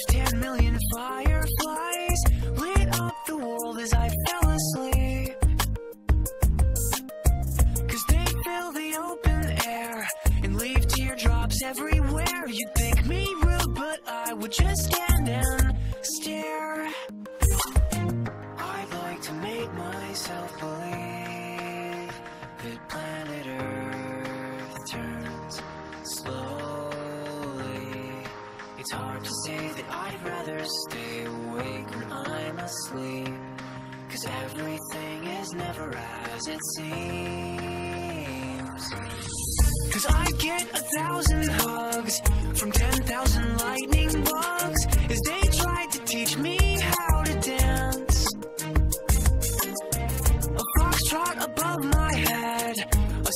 If 10 million fireflies lit up the world as I fell asleep. Cause they fill the open air and leave teardrops everywhere. You'd think me rude but I would just stand and stare. I'd like to make myself believe that planet Earth It's hard to say that I'd rather stay awake when I'm asleep. Cause everything is never as it seems. Cause I get a thousand hugs from ten thousand lightning bugs as they try to teach me how to dance. A foxtrot above my head, a